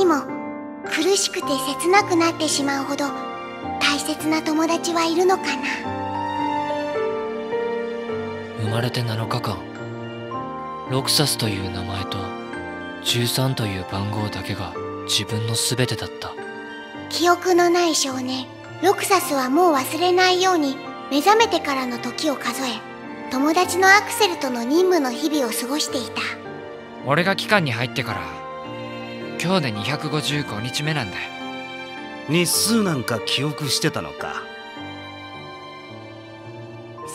にも苦しくて切なくなってしまうほど大切な友達はいるのかな。生まれて7日間ロクサスという名前と13という番号だけが自分の全てだった。記憶のない少年ロクサスはもう忘れないように目覚めてからの時を数え友達のアクセルとの任務の日々を過ごしていた。俺が機関に入ってから今日で255日目なんだ日数なんか記憶してたのか？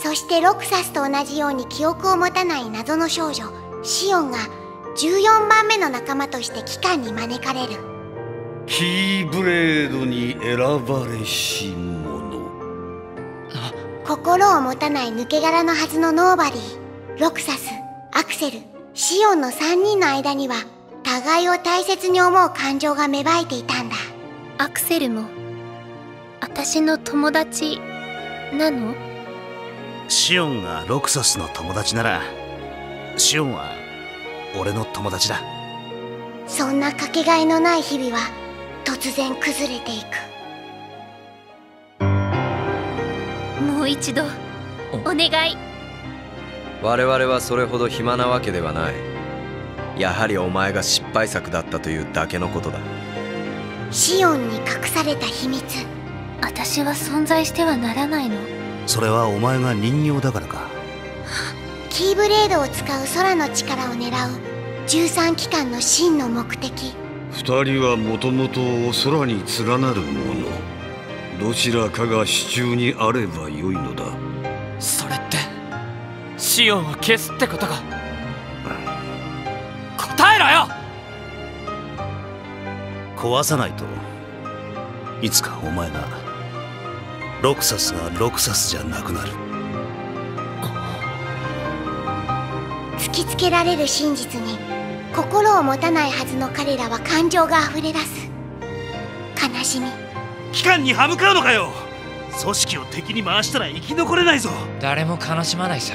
そしてロクサスと同じように記憶を持たない謎の少女シオンが14番目の仲間として機関に招かれる。キーブレードに選ばれし者。心を持たない抜け殻のはずのノーバディロクサスアクセルシオンの3人の間には互いを大切に思う感情が芽生えていたんだ。アクセルも私の友達なの？シオンがロクサスの友達ならシオンは俺の友達だ。そんなかけがえのない日々は突然崩れていく。もう一度お願い。我々はそれほど暇なわけではないやはりお前が失敗作だったというだけのことだ。シオンに隠された秘密。私は存在してはならないの。それはお前が人形だからか。キーブレードを使う空の力を狙う。13機関の真の目的。二人はもともと空に連なるもの。どちらかが手中にあればよいのだ。それってシオンを消すってことか答えろよ！壊さないといつかお前がロクサスがロクサスじゃなくなる。突きつけられる真実に心を持たないはずの彼らは感情が溢れ出す。悲しみ。機関に歯向かうのかよ！組織を敵に回したら生き残れないぞ！誰も悲しまないさ。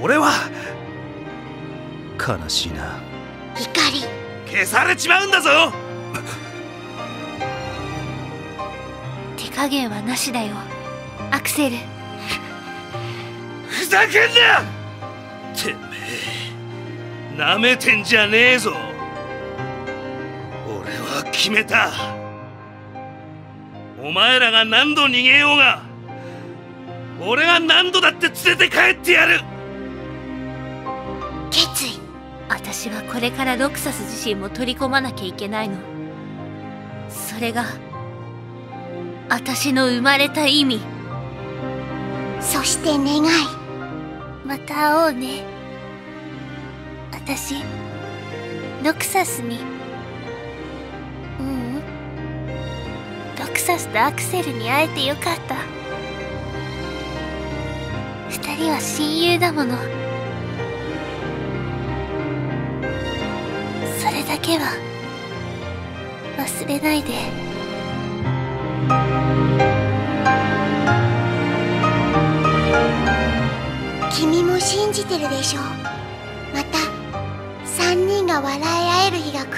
俺は悲しいな。怒り。消されちまうんだぞ！手加減はなしだよ。アクセル。ふざけんな！てめえ。なめてんじゃねえぞ！俺は決めた。お前らが何度逃げようが俺は何度だって連れて帰ってやる。決意私はこれからロクサス自身も取り込まなきゃいけないの。それが私の生まれた意味。そして願い。また会おうね。私ロクサスに。ううん。ロクサスとアクセルに会えてよかった。二人は親友だものだけは忘れないで。君も信じてるでしょまた3人が笑い合える日が来る。